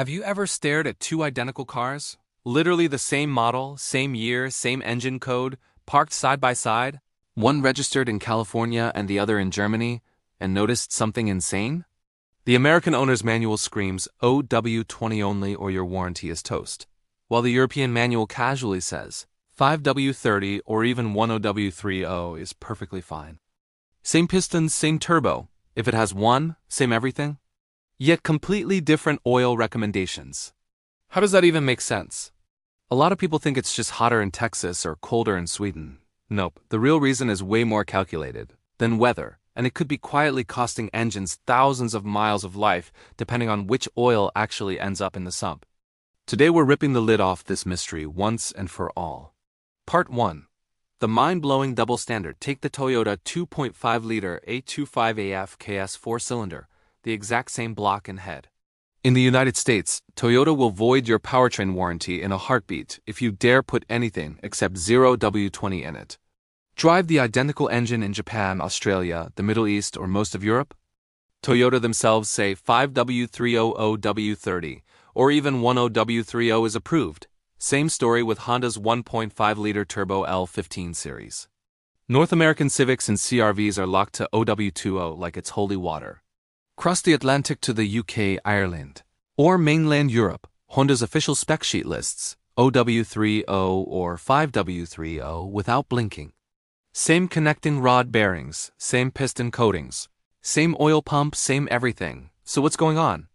Have you ever stared at two identical cars? Literally the same model, same year, same engine code, parked side by side? One registered in California and the other in Germany, and noticed something insane? The American owner's manual screams 0W20 only or your warranty is toast, while the European manual casually says 5W30 or even 10W30 is perfectly fine. Same pistons, same turbo. If it has one, same everything. Yet completely different oil recommendations. How does that even make sense? A lot of people think it's just hotter in Texas or colder in Sweden. Nope, the real reason is way more calculated than weather, and it could be quietly costing engines thousands of miles of life depending on which oil actually ends up in the sump. Today we're ripping the lid off this mystery once and for all. Part 1 The mind blowing double standard. Take the Toyota 2.5 liter A25A-FKS 4 cylinder, the exact same block and head. In the United States, Toyota will void your powertrain warranty in a heartbeat if you dare put anything except 0W20 in it. Drive the identical engine in Japan, Australia, the Middle East, or most of Europe? Toyota themselves say 5W300W30 or even 10W30 is approved. Same story with Honda's 1.5 liter turbo L15 series. North American Civics and CRVs are locked to 0W20 like it's holy water. Cross the Atlantic to the UK, Ireland, or mainland Europe, Honda's official spec sheet lists 0W30 or 5W30 without blinking. Same connecting rod bearings, same piston coatings, same oil pump, same everything. So what's going on?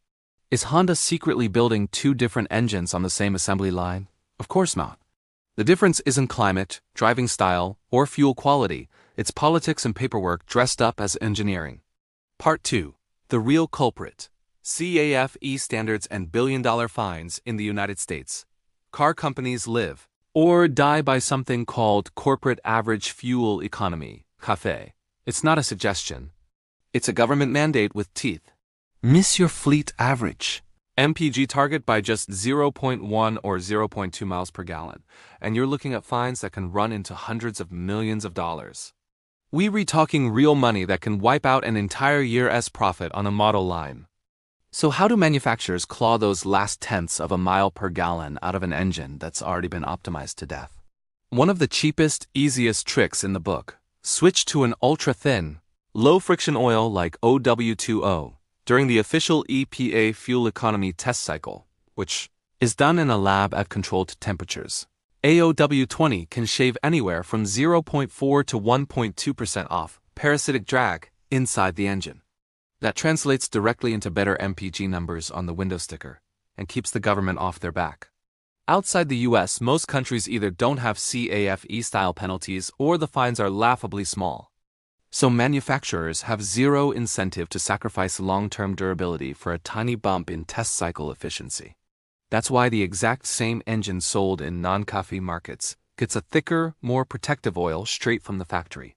Is Honda secretly building two different engines on the same assembly line? Of course not. The difference isn't climate, driving style, or fuel quality, it's politics and paperwork dressed up as engineering. Part 2 The Real Culprit CAFE standards and billion dollar fines in the United States. Car companies live or die by something called corporate average fuel economy, CAFE. It's not a suggestion. It's a government mandate with teeth. Miss your fleet average. MPG target by just 0.1 or 0.2 miles per gallon, and you're looking at fines that can run into hundreds of millions of dollars. We re talking real money that can wipe out an entire year's profit on a model line. So, how do manufacturers claw those last tenths of a mile per gallon out of an engine that's already been optimized to death? One of the cheapest, easiest tricks in the book switch to an ultra thin, low friction oil like 0W20 during the official EPA fuel economy test cycle, which is done in a lab at controlled temperatures. AOW20 can shave anywhere from 0.4 to 1.2% off parasitic drag inside the engine. That translates directly into better MPG numbers on the window sticker and keeps the government off their back. Outside the US, most countries either don't have CAFE style penalties or the fines are laughably small. So manufacturers have zero incentive to sacrifice long term durability for a tiny bump in test cycle efficiency. That's why the exact same engine sold in non-CAFE markets gets a thicker, more protective oil straight from the factory.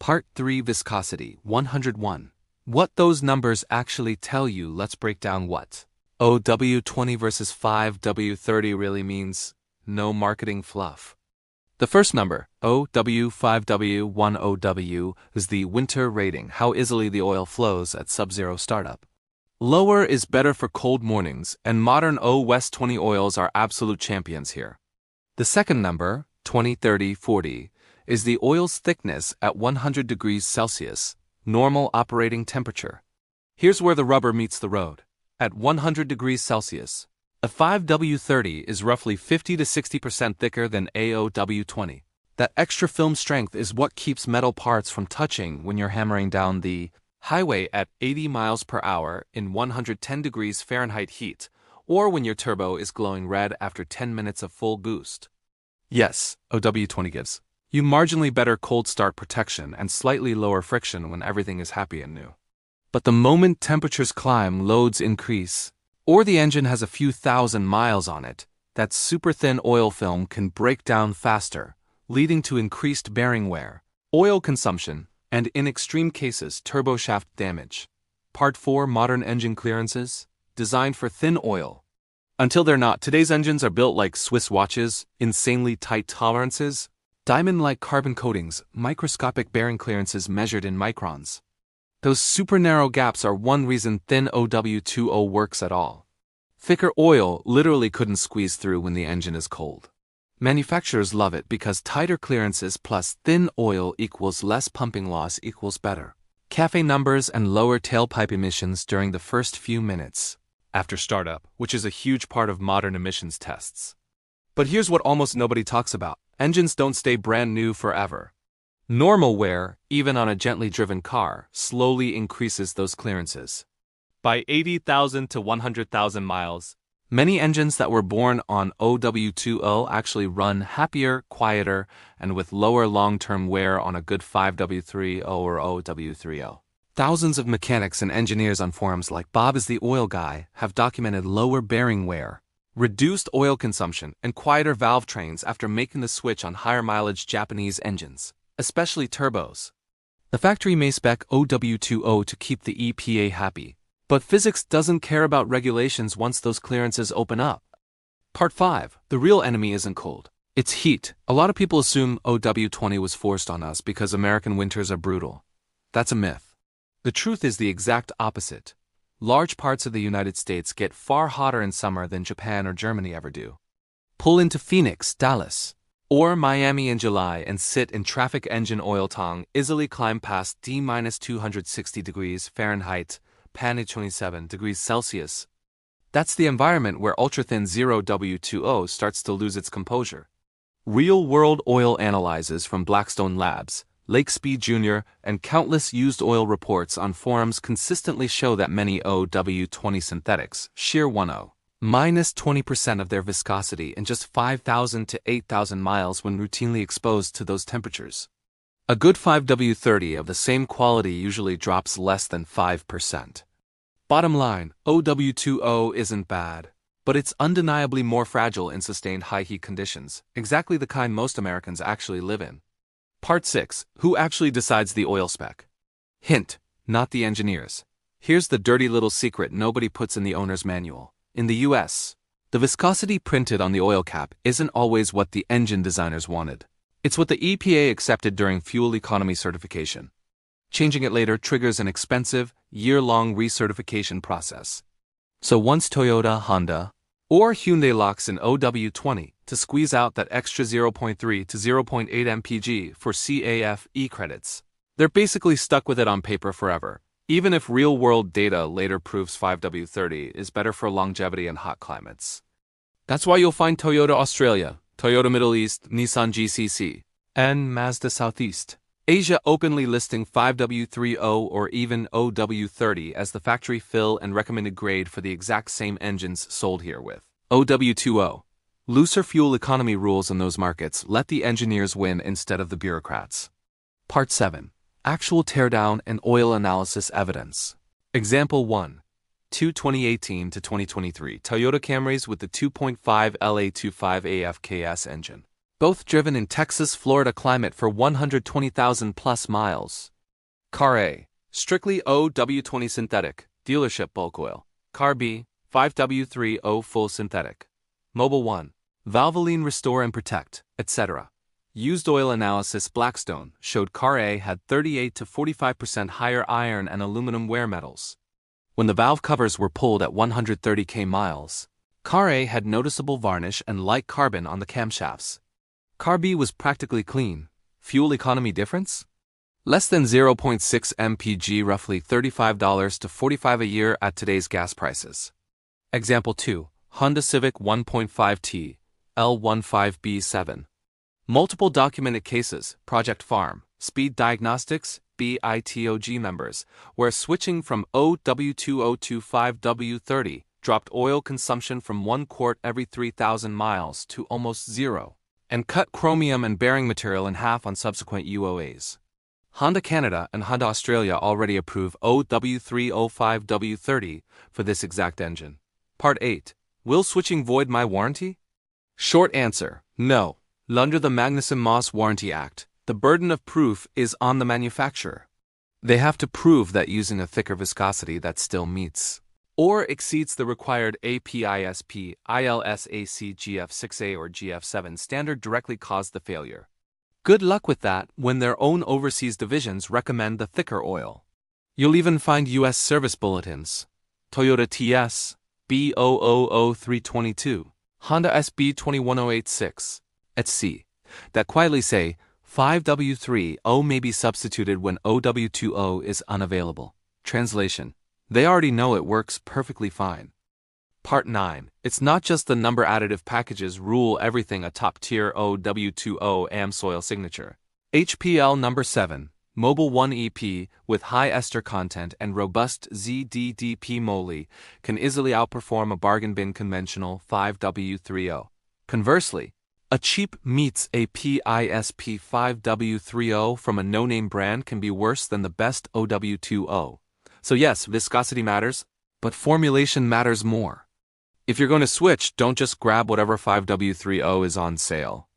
Part 3 Viscosity 101. What those numbers actually tell you, let's break down what. 0W20 versus 5W30 really means no marketing fluff. The first number, OW5W10W, is the winter rating, how easily the oil flows at sub zero startup. Lower is better for cold mornings, and modern O West 20 oils are absolute champions here. The second number, 20, 30, 40, is the oil's thickness at 100 degrees Celsius, normal operating temperature. Here's where the rubber meets the road. At 100 degrees Celsius, a 5W30 is roughly 50 to 60% thicker than AOW20. That extra film strength is what keeps metal parts from touching when you're hammering down the highway at 80 miles per hour in 110 degrees Fahrenheit heat, or when your turbo is glowing red after 10 minutes of full boost. Yes, 0W20 gives you marginally better cold start protection and slightly lower friction when everything is happy and new. But the moment temperatures climb, loads increase, or the engine has a few thousand miles on it, that super thin oil film can break down faster, leading to increased bearing wear, oil consumption, and in extreme cases, turboshaft damage. Part 4 Modern Engine Clearances Designed for thin oil. Until they're not, today's engines are built like Swiss watches, insanely tight tolerances, diamond like carbon coatings, microscopic bearing clearances measured in microns. Those super narrow gaps are one reason thin 0W20 works at all. Thicker oil literally couldn't squeeze through when the engine is cold. Manufacturers love it because tighter clearances plus thin oil equals less pumping loss equals better. CAFE numbers and lower tailpipe emissions during the first few minutes after startup, which is a huge part of modern emissions tests. But here's what almost nobody talks about engines don't stay brand new forever. Normal wear, even on a gently driven car, slowly increases those clearances. By 80,000 to 100,000 miles, many engines that were born on 0W20 actually run happier, quieter, and with lower long term wear on a good 5W30 or 0W30. Thousands of mechanics and engineers on forums like Bob is the Oil Guy have documented lower bearing wear, reduced oil consumption, and quieter valve trains after making the switch on higher mileage Japanese engines especially turbos. The factory may spec OW20 to keep the EPA happy, but physics doesn't care about regulations once those clearances open up. Part 5 The real enemy isn't cold, it's heat. A lot of people assume 0W20 was forced on us because American winters are brutal. That's a myth. The truth is the exact opposite. Large parts of the United States get far hotter in summer than Japan or Germany ever do. Pull into Phoenix, Dallas, or Miami in July and sit in traffic engine oil tong, easily climb past D minus 260 degrees Fahrenheit, pan 27 degrees Celsius. That's the environment where ultra-thin 0W20 starts to lose its composure. Real-world oil analyses from Blackstone Labs, Lake Speed Jr., and countless used oil reports on forums consistently show that many 0W20 synthetics, shear 10, minus 20% of their viscosity in just 5,000 to 8,000 miles when routinely exposed to those temperatures. A good 5W30 of the same quality usually drops less than 5%. Bottom line, 0W20 isn't bad, but it's undeniably more fragile in sustained high heat conditions, exactly the kind most Americans actually live in. Part 6 Who actually decides the oil spec? Hint, not the engineers. Here's the dirty little secret nobody puts in the owner's manual. In the US, the viscosity printed on the oil cap isn't always what the engine designers wanted. It's what the EPA accepted during fuel economy certification. Changing it later triggers an expensive, year-long recertification process. So once Toyota, Honda, or Hyundai locks in 0W20 to squeeze out that extra 0.3 to 0.8 mpg for CAFE credits, they're basically stuck with it on paper forever, even if real world data later proves 5W30 is better for longevity in hot climates. That's why you'll find Toyota Australia, Toyota Middle East, Nissan GCC, and Mazda Southeast. Asia openly listing 5W30 or even 0W30 as the factory fill and recommended grade for the exact same engines sold here with 0W20. Looser fuel economy rules in those markets let the engineers win instead of the bureaucrats. Part 7 Actual teardown and oil analysis evidence. Example 1. 2 2018 to 2023 Toyota Camrys with the 2.5 LA25 AFKS engine. Both driven in Texas, Florida climate for 120,000 plus miles. Car A. Strictly 0W20 synthetic, dealership bulk oil. Car B. 5W30 full synthetic. Mobil 1. Valvoline restore and protect, etc. Used oil analysis Blackstone showed Car A had 38 to 45% higher iron and aluminum wear metals. When the valve covers were pulled at 130k miles, Car A had noticeable varnish and light carbon on the camshafts. Car B was practically clean. Fuel economy difference? Less than 0.6 mpg, roughly $35 to $45 a year at today's gas prices. Example 2 Honda Civic 1.5T L15B7 Multiple documented cases, Project Farm, Speed Diagnostics, BITOG members, where switching from 0W20 to 5W30 dropped oil consumption from 1 quart every 3,000 miles to almost zero, and cut chromium and bearing material in half on subsequent UOAs. Honda Canada and Honda Australia already approve OW305W30 for this exact engine. Part 8 Will switching void my warranty? Short answer No. Under the Magnuson-Moss Warranty Act, the burden of proof is on the manufacturer. They have to prove that using a thicker viscosity that still meets or exceeds the required API SP, ILSAC GF6A or GF7 standard directly caused the failure. Good luck with that when their own overseas divisions recommend the thicker oil. You'll even find US service bulletins. Toyota TS, B000322, Honda SB21086, etc. that quietly say 5W30 may be substituted when 0W20 is unavailable. Translation They already know it works perfectly fine. Part 9 It's not just the number additive packages rule everything a top tier 0W20 AmSoil signature. HPL number 7 Mobil 1 EP with high ester content and robust ZDDP moly can easily outperform a bargain bin conventional 5W30. Conversely, a cheap meets a PISP 5W30 from a no-name brand can be worse than the best 0W20. So yes, viscosity matters, but formulation matters more. If you're going to switch, don't just grab whatever 5W30 is on sale.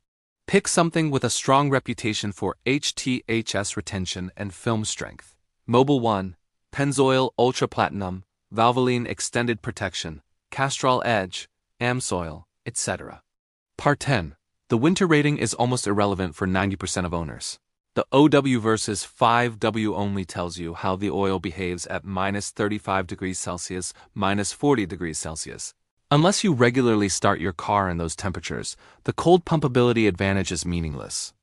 Pick something with a strong reputation for HTHS retention and film strength. Mobil 1, Pennzoil Ultra Platinum, Valvoline Extended Protection, Castrol Edge, Amsoil, etc. Part 10. The winter rating is almost irrelevant for 90% of owners. The 0W versus 5W only tells you how the oil behaves at minus 35 degrees Celsius, minus 40 degrees Celsius, Unless you regularly start your car in those temperatures, the cold pumpability advantage is meaningless.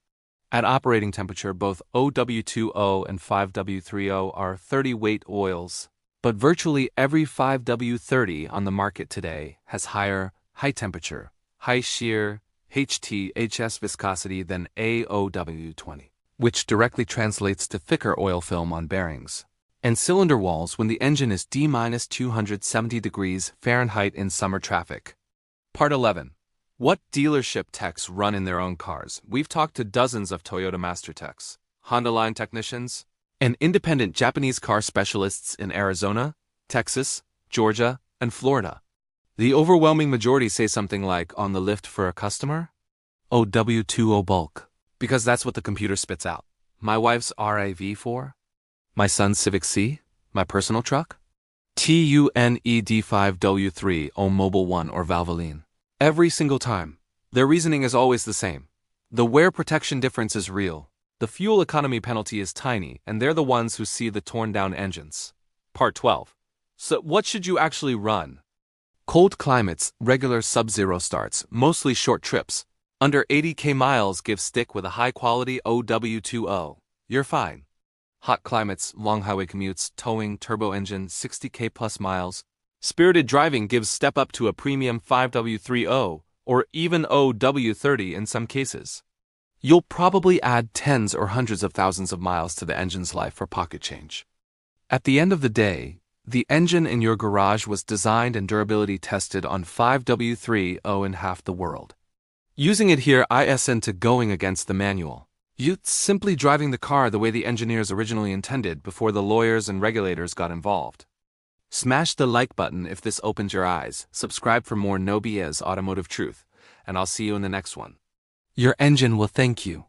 At operating temperature, both 0W20 and 5W30 are 30 weight oils, but virtually every 5W30 on the market today has higher high temperature, high shear, HTHS viscosity than AOW20, which directly translates to thicker oil film on bearings and cylinder walls when the engine is D-270 degrees Fahrenheit in summer traffic. Part 11. What dealership techs run in their own cars? We've talked to dozens of Toyota Master Techs, Honda line technicians, and independent Japanese car specialists in Arizona, Texas, Georgia, and Florida. The overwhelming majority say something like, on the lift for a customer? 0W20 bulk. Because that's what the computer spits out. My wife's RAV4? My son's Civic C, My personal truck? TUNED5W3 O Mobil 1 or Valvoline. Every single time. Their reasoning is always the same. The wear protection difference is real. The fuel economy penalty is tiny, and they're the ones who see the torn down engines. Part 12. So, what should you actually run? Cold climates, regular sub zero starts, mostly short trips. Under 80k miles give stick with a high quality 0W20. You're fine hot climates, long highway commutes, towing, turbo engine, 60k plus miles. Spirited driving gives step up to a premium 5W30 or even 0W30 in some cases. You'll probably add tens or hundreds of thousands of miles to the engine's life for pocket change. At the end of the day, the engine in your garage was designed and durability tested on 5W30 in half the world. Using it here ISN to going against the manual. You simply driving the car the way the engineers originally intended before the lawyers and regulators got involved. Smash the like button if this opens your eyes, subscribe for more No BS automotive truth, and I'll see you in the next one. Your engine will thank you.